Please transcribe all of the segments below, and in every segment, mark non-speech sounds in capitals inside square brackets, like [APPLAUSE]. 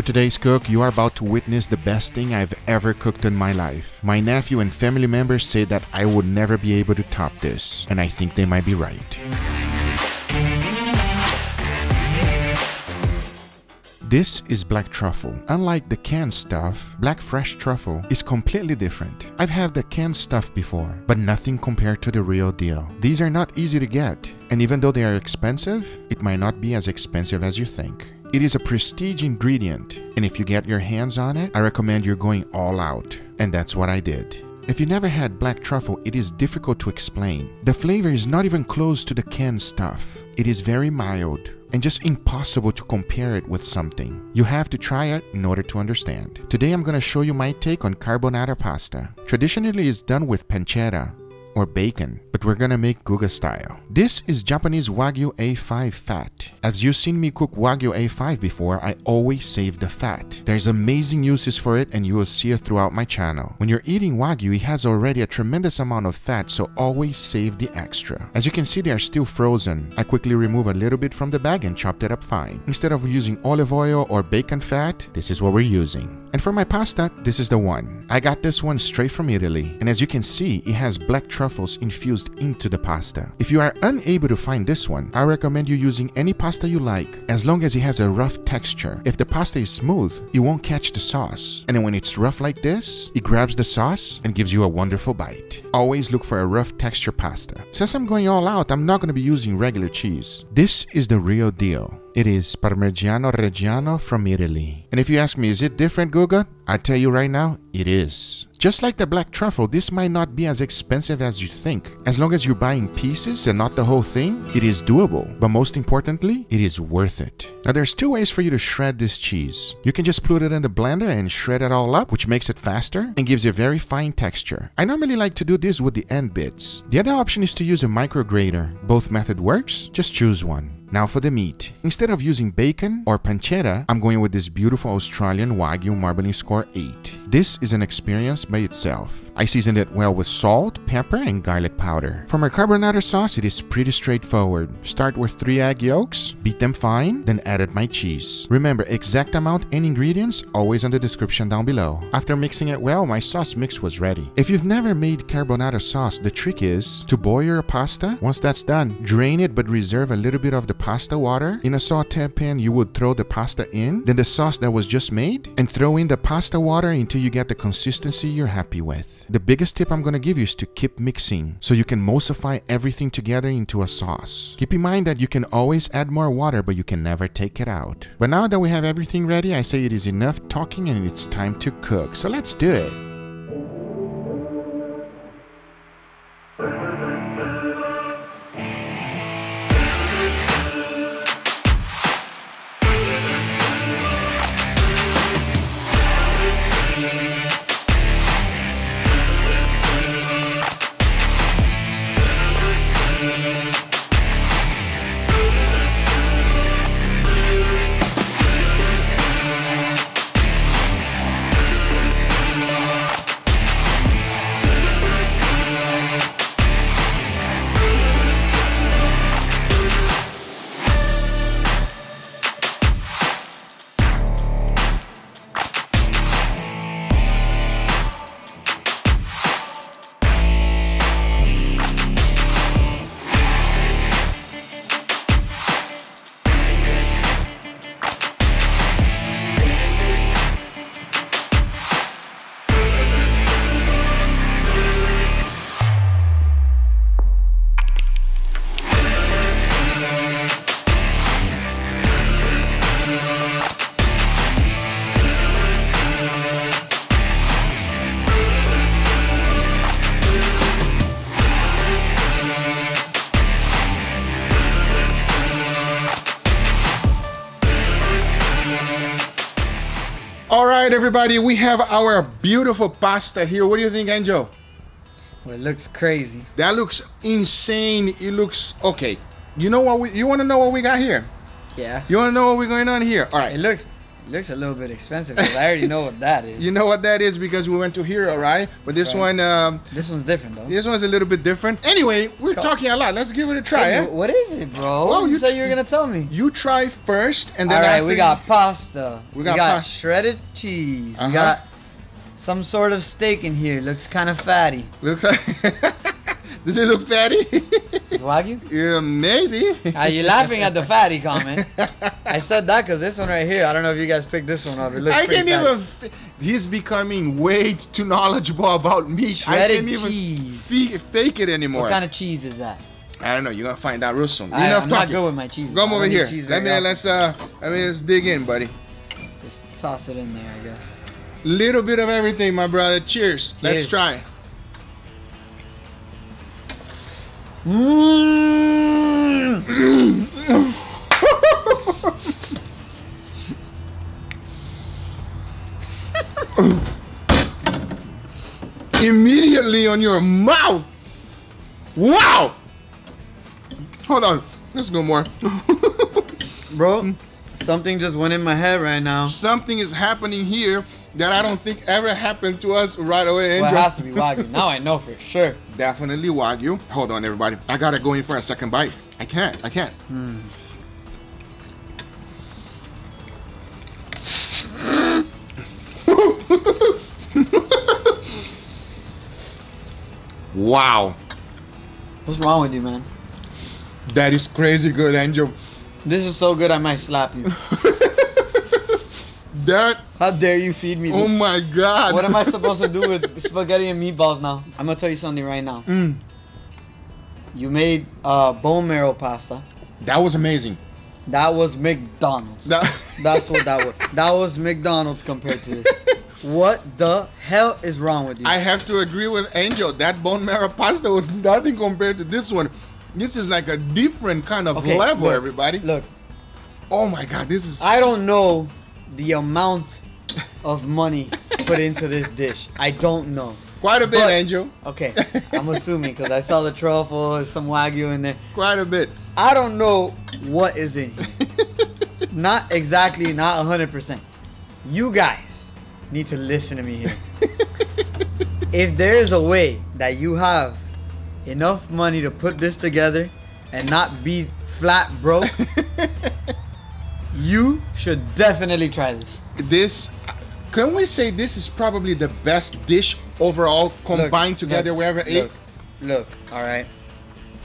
For today's cook, you are about to witness the best thing I've ever cooked in my life. My nephew and family members say that I would never be able to top this, and I think they might be right. This is black truffle. Unlike the canned stuff, black fresh truffle is completely different. I've had the canned stuff before, but nothing compared to the real deal. These are not easy to get, and even though they are expensive, it might not be as expensive as you think. It is a prestige ingredient, and if you get your hands on it, I recommend you're going all out. And that's what I did. If you never had black truffle, it is difficult to explain. The flavor is not even close to the canned stuff. It is very mild and just impossible to compare it with something. You have to try it in order to understand. Today I'm to show you my take on carbonara pasta. Traditionally it's done with pancetta, or bacon, but we're gonna make Guga style. This is Japanese Wagyu A5 fat. As you've seen me cook Wagyu A5 before, I always save the fat. There's amazing uses for it and you will see it throughout my channel. When you're eating Wagyu, it has already a tremendous amount of fat, so always save the extra. As you can see, they are still frozen. I quickly remove a little bit from the bag and chopped it up fine. Instead of using olive oil or bacon fat, this is what we're using. And for my pasta, this is the one. I got this one straight from Italy, and as you can see, it has black truffles infused into the pasta. If you are unable to find this one, I recommend you using any pasta you like, as long as it has a rough texture. If the pasta is smooth, it won't catch the sauce. And when it's rough like this, it grabs the sauce and gives you a wonderful bite. Always look for a rough texture pasta. Since I'm going all out, I'm not going to be using regular cheese. This is the real deal. It is Parmigiano Reggiano from Italy. And if you ask me, is it different, Guga? I tell you right now, it is. Just like the black truffle, this might not be as expensive as you think. As long as you're buying pieces and not the whole thing, it is doable. But most importantly, it is worth it. Now there's two ways for you to shred this cheese. You can just put it in the blender and shred it all up, which makes it faster and gives you a very fine texture. I normally like to do this with the end bits. The other option is to use a micro grater. Both method works, just choose one. Now for the meat. Instead of using bacon or pancetta, I'm going with this beautiful Australian Wagyu Marbling Score 8. This is an experience by itself. I seasoned it well with salt, pepper, and garlic powder. For my carbonara sauce, it is pretty straightforward. Start with 3 egg yolks, beat them fine, then added my cheese. Remember, exact amount and ingredients always on the description down below. After mixing it well, my sauce mix was ready. If you've never made carbonara sauce, the trick is to boil your pasta. Once that's done, drain it but reserve a little bit of the pasta water. In a saute pan, you would throw the pasta in, then the sauce that was just made, and throw in the pasta water until you get the consistency you're happy with. The biggest tip I'm to give you is to keep mixing so you can emulsify everything together into a sauce. Keep in mind that you can always add more water, but you can never take it out. But now that we have everything ready, I say it is enough talking and it's time to cook. So let's do it. Right, everybody, we have our beautiful pasta here. What do you think, Angel? Well, it looks crazy. That looks insane. It looks okay. You know what we you want to know what we got here? Yeah. You want to know what we're going on here? All right. It looks It looks a little bit expensive because I already know what that is. [LAUGHS] You know what that is because we went to Hero, right? But this Right. one, um, This one's different though. this one's a little bit different. Anyway, we're Go. talking a lot. Let's give it a try. Hey, eh? What is it, bro? Well, you you said you were gonna tell me. You try first, and then All right, after we got pasta. We got pasta. shredded cheese. Uh-huh. We got some sort of steak in here. Looks kind of fatty. Looks like. [LAUGHS] Does it look fatty? [LAUGHS] Is Wagyu? yeah, maybe. Are you laughing at the fatty comment? I said that because this one right here. I don't know if you guys picked this one up. It looks I can't even. F- he's becoming way too knowledgeable about meat. I Shredded can't even cheese. fake it anymore. What kind of cheese is that? I don't know. You're gonna find out real soon. I, Enough I'm not talking. good with my cheese. Come over here. Let me let's uh let me let's dig in, buddy. Just toss it in there, I guess. Little bit of everything, my brother. Cheers. Let's try. Mmm. Immediately on your mouth. Wow. Hold on. Let's go more. [LAUGHS] Bro, something just went in my head right now. Something is happening here that I don't think ever happened to us right away. Well, it has to be Wagyu. Now I know for sure. [LAUGHS] Definitely Wagyu. Hold on, everybody. I gotta go in for a second bite. I can't. I can't. Hmm. [LAUGHS] wow. What's wrong with you, man? That is crazy good, Angel. This is so good I might slap you. [LAUGHS] That, How dare you feed me this? oh my God. What am I supposed to do with [LAUGHS] spaghetti and meatballs now? I'm gonna tell you something right now. Mm, You made uh, bone marrow pasta. that was amazing. That was McDonald's. That, [LAUGHS] That's what that was. That was McDonald's compared to this. [LAUGHS] What the hell is wrong with you? I have to agree with Angel. That bone marrow pasta was nothing compared to this one. This is like a different kind of Okay, level, look. everybody. Look, Oh my God, this is. I don't know the amount of money put into this dish. I don't know. Quite a bit, But- Angel. Okay, [LAUGHS] I'm assuming because I saw the truffle, some wagyu in there. Quite a bit. I don't know what is in here. [LAUGHS] not exactly, not 100%. You guys need to listen to me here. [LAUGHS] if there is a way that you have enough money to put this together and not be flat broke, you should definitely try this. this, can we say this is probably the best dish overall combined Look, together look, we ever ate? Look, look, all right.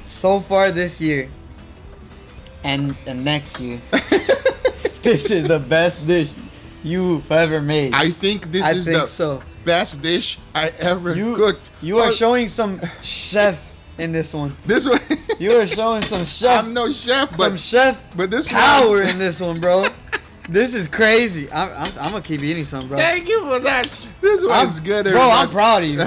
So far this year and, the next year, [LAUGHS] this is the best dish you've ever made. I think this I is think the so. best dish I ever You, cooked. you are Oh, showing some [LAUGHS] chef in this one. this one. You are showing some chef, I'm no chef, some but chef but this power one. in this one, bro. This is crazy. I'm, I'm, I'm gonna keep eating some, bro. Thank you for that. This I'm, one's good, bro. [LAUGHS] I'm proud of you.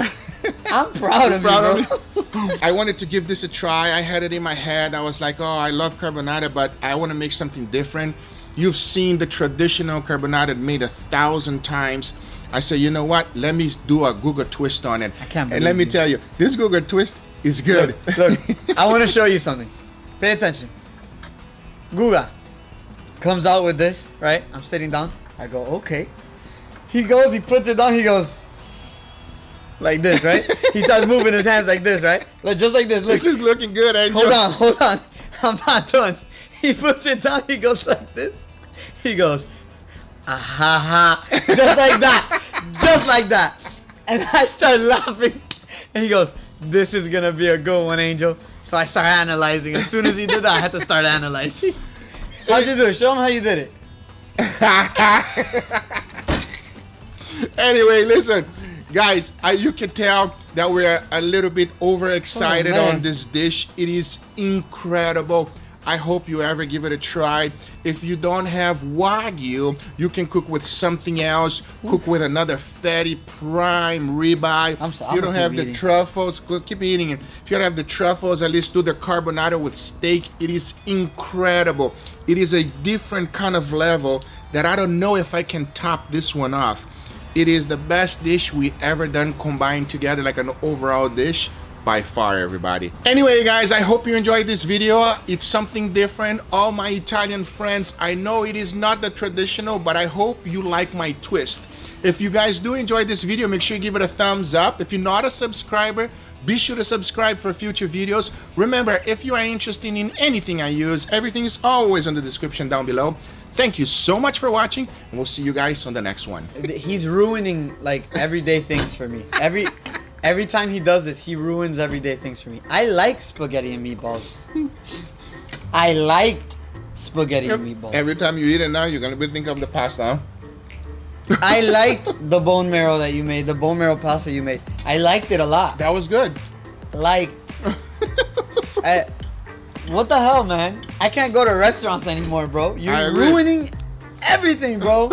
I'm proud of proud you, of bro. me. I wanted to give this a try. I had it in my head. I was like, oh, I love carbonara, but I want to make something different. You've seen the traditional carbonara made a thousand times. I said, you know what? Let me do a Guga twist on it. I can't And let me you. tell you, this Guga twist is good. Look, look, I want to show you something. Pay attention. Guga comes out with this, right? I'm sitting down. I go, okay. He goes, he puts it down, he goes like this, right? he starts moving his hands like this, right? Like just like this. Look, this is looking good, Angel. hold on, hold on. [LAUGHS] I'm not done. He puts it down, he goes like this. He goes, ah ha ha. Just like that. Just like that. And I start laughing. And he goes, This is gonna be a good one, Angel. So I start analyzing. As soon as he did that, I had to start analyzing. [LAUGHS] How'd you do it? Show him how you did it. [LAUGHS] anyway, listen, guys, I, you can tell that we're a little bit overexcited Oh, on this dish. It is incredible. I hope you ever give it a try. If you don't have wagyu, you can cook with something else. Cook with another fatty prime ribeye. I'm so- if I'm you don't keep have the eating. truffles, keep eating it. If you don't have the truffles, at least do the carbonara with steak. It is incredible. It is a different kind of level that I don't know if I can top this one off. It is the best dish we ever done combined together, like an overall dish. By far everybody. Anyway guys i hope you enjoyed this video. It's something different. All my italian friends i know it is not the traditional but i hope you like my twist. If you guys do enjoy this video make sure you give it a thumbs up. If you're not a subscriber be sure to subscribe for future videos. Remember if you are interested in anything i use everything is always in the description down below. Thank you so much for watching and we'll see you guys on the next one. He's ruining like everyday things for me. Every every time he does this, he ruins everyday things for me. I like spaghetti and meatballs. [LAUGHS] I liked spaghetti and meatballs. Every time you eat it now, you're gonna be thinking of the pasta. I [LAUGHS] liked the bone marrow that you made, the bone marrow pasta you made. I liked it a lot. That was good. Like, I, [LAUGHS] eh, what the hell, man? I can't go to restaurants anymore, bro. You're ruining everything, bro.